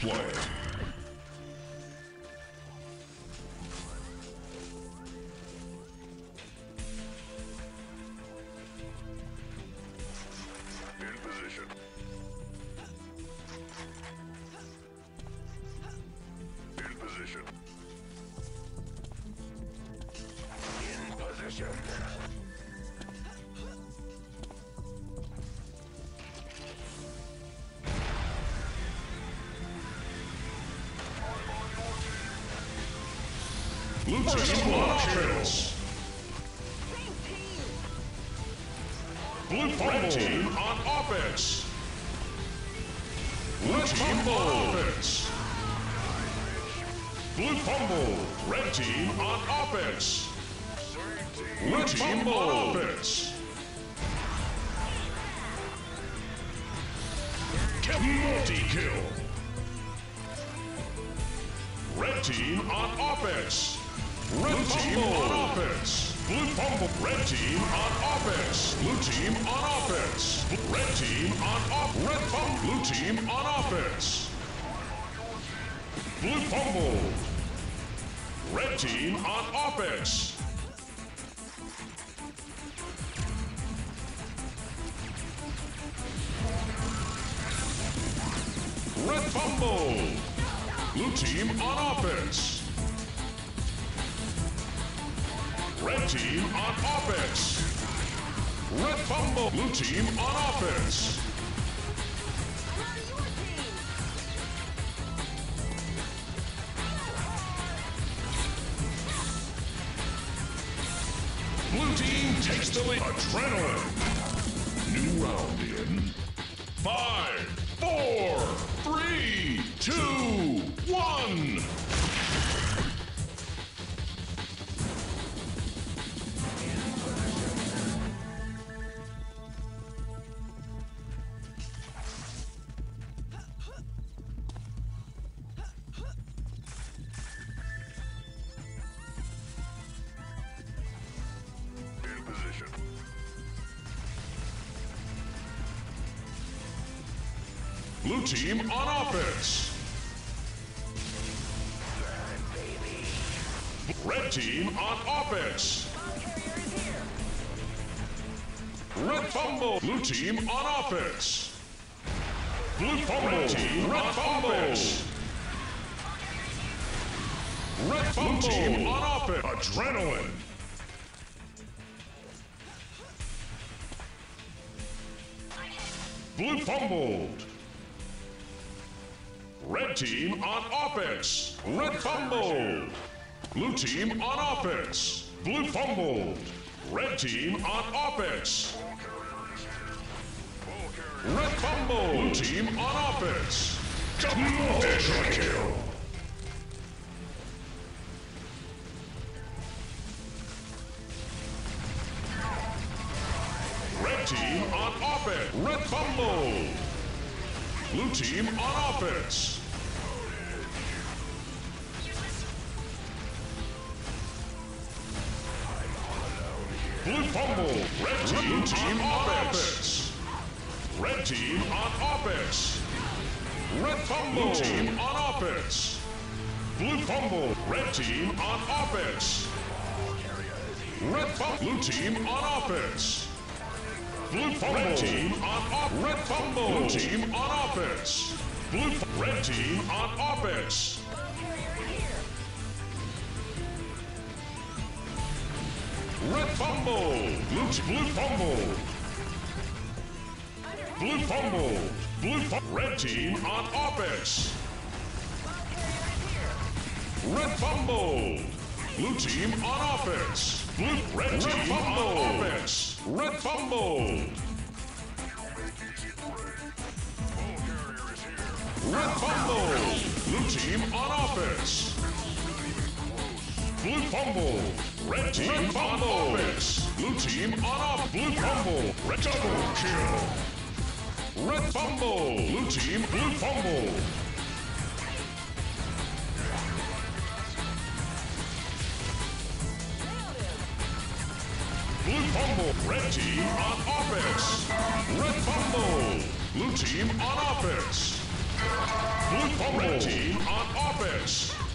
Play. Blue team on offense. Blue red team on offense. Blue team on offense. Blue fumble. Red team on offense. Red team on Red team on offense. Red team on offense. Blue fumble. Red team on offense. Blue team on offense. Red team on off. Red fumble. Blue team on offense. Blue fumble. Red team on offense. Red fumble. Blue team on offense. Red team on offense. Red fumble. Blue team on offense. Blue team takes the lead. Adrenaline. New round in. Five, four, three, two, one. Blue team on offense. Red team on offense. Red fumble. Blue team on offense. Blue fumble. Red team on offense. Red fumble. Blue team on offense. Adrenaline. Blue fumbled. Red team on offense. Red fumbled. Blue team on offense. Blue fumbled. Red team on offense. Red fumble. Blue team on offense. Double kill. Red team on offense. Red fumble. Blue team on offense. Blue fumble. Red team, team on offense. Red team on offense. Red fumble. Blue team on offense. Blue fumble. Red team on offense. Red fumble. Blue team on offense. Blue fumble. Red team on off. Red fumble. Blue team on offense. Blue red team on offense. Red fumble. Blue blue fumble. Blue fumble. Blue fu- red team on offense. Red fumble. Blue team on offense. Blue red team on offense. Red fumble. Red fumble. Blue team on offense. Blue fumble. Red team on offense. Blue team on off. Blue fumble. Red double kill. Red fumble. Blue team. Blue fumble. Blue fumble. Red team on offense. Red fumble. Blue team on offense. Blue team on offense.